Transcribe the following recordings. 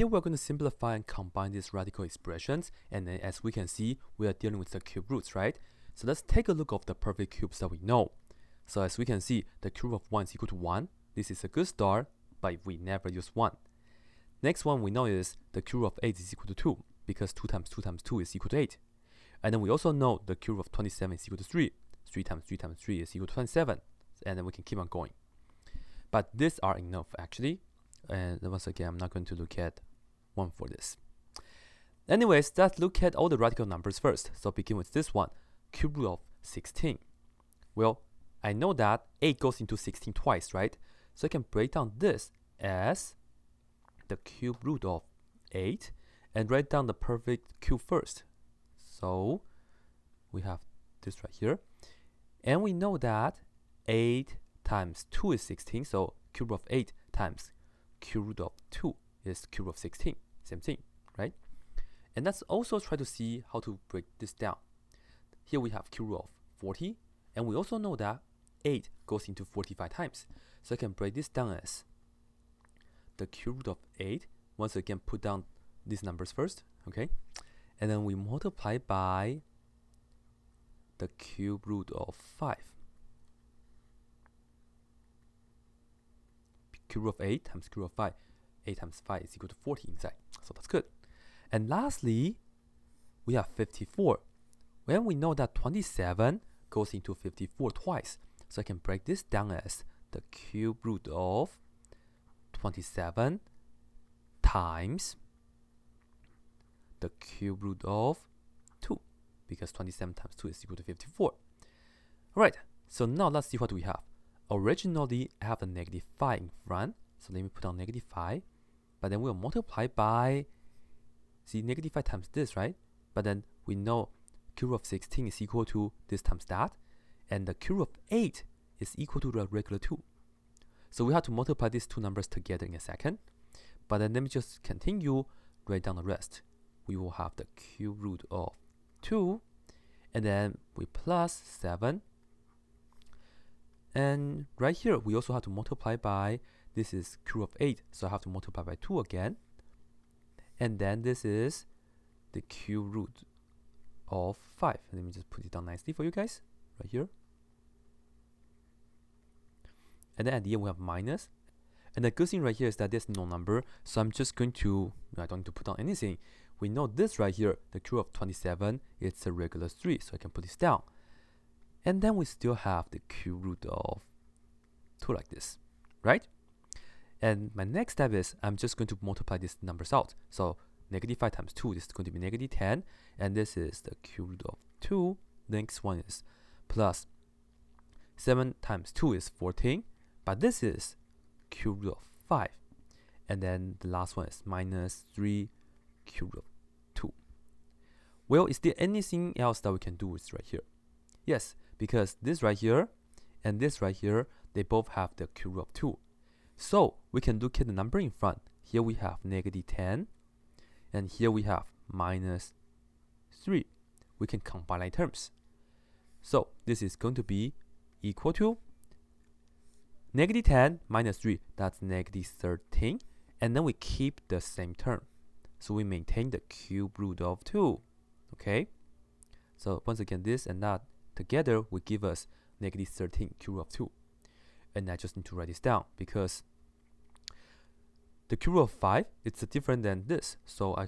here we're going to simplify and combine these radical expressions. And then as we can see, we are dealing with the cube roots, right? So let's take a look of the perfect cubes that we know. So as we can see, the cube of 1 is equal to 1. This is a good start, but we never use 1. Next one we know is the cube of 8 is equal to 2, because 2 times 2 times 2 is equal to 8. And then we also know the cube of 27 is equal to 3. 3 times 3 times 3 is equal to 27. And then we can keep on going. But these are enough actually. And once again, I'm not going to look at one for this. Anyways, let's look at all the radical numbers first. So begin with this one, cube root of 16. Well, I know that 8 goes into 16 twice, right? So I can break down this as the cube root of 8 and write down the perfect cube first. So we have this right here. And we know that 8 times 2 is 16, so cube root of 8 times cube root of 2 is cube root of 16. Same thing, right? And let's also try to see how to break this down. Here we have cube root of 40, and we also know that 8 goes into 45 times. So I can break this down as the cube root of 8. Once again, put down these numbers first, okay? And then we multiply by the cube root of 5. Cube root of 8 times cube root of 5. 8 times 5 is equal to 40 inside. So that's good. And lastly, we have 54. When we know that 27 goes into 54 twice, so I can break this down as the cube root of 27 times the cube root of 2 because 27 times 2 is equal to 54. Alright, so now let's see what we have. Originally, I have a negative 5 in front, so let me put down negative 5. But then we'll multiply by, see, negative 5 times this, right? But then we know cube of 16 is equal to this times that, and the cube of 8 is equal to the regular 2. So we have to multiply these two numbers together in a second. But then let me just continue, write down the rest. We will have the cube root of 2, and then we plus 7. And right here, we also have to multiply by, this is cube of 8, so I have to multiply by 2 again. And then this is the cube root of 5. Let me just put it down nicely for you guys, right here. And then at the end we have minus. And the good thing right here is that there's no number, so I'm just going to, I don't need to put down anything. We know this right here, the cube of 27, it's a regular 3, so I can put this down. And then we still have the cube root of 2 like this, right? And my next step is I'm just going to multiply these numbers out. So negative 5 times 2 this is going to be negative 10, and this is the cube root of 2. Next one is plus 7 times 2 is 14, but this is cube root of 5. And then the last one is minus 3 cube root of 2. Well, is there anything else that we can do with right here? Yes, because this right here and this right here, they both have the cube root of 2. So we can look at the number in front. Here we have negative 10, and here we have minus 3. We can combine like terms. So this is going to be equal to Negative 10 minus 3, that's negative 13. And then we keep the same term. So we maintain the cube root of 2. Okay? So once again, this and that together will give us negative 13 cube root of 2. And I just need to write this down because the cube root of 5 it's different than this. So I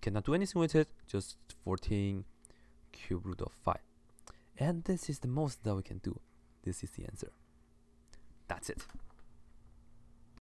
cannot do anything with it, just 14 cube root of 5. And this is the most that we can do. This is the answer. That's it.